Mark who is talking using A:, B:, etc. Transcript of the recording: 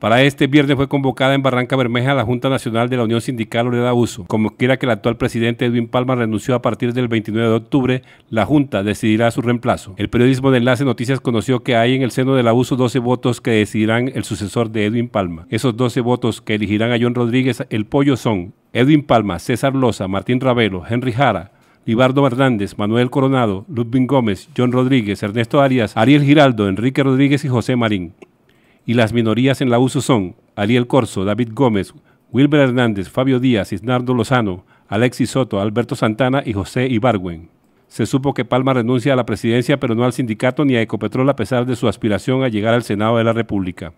A: Para este viernes fue convocada en Barranca Bermeja la Junta Nacional de la Unión Sindical Oreda Uso. Como quiera que el actual presidente Edwin Palma renunció a partir del 29 de octubre, la Junta decidirá su reemplazo. El periodismo de Enlace Noticias conoció que hay en el seno de la USO 12 votos que decidirán el sucesor de Edwin Palma. Esos 12 votos que elegirán a John Rodríguez el Pollo son Edwin Palma, César Loza, Martín Ravelo, Henry Jara, Libardo Hernández, Manuel Coronado, Ludwig Gómez, John Rodríguez, Ernesto Arias, Ariel Giraldo, Enrique Rodríguez y José Marín. Y las minorías en la USO son Ariel Corso, David Gómez, Wilber Hernández, Fabio Díaz, Isnardo Lozano, Alexis Soto, Alberto Santana y José Ibargüen. Se supo que Palma renuncia a la presidencia pero no al sindicato ni a Ecopetrol a pesar de su aspiración a llegar al Senado de la República.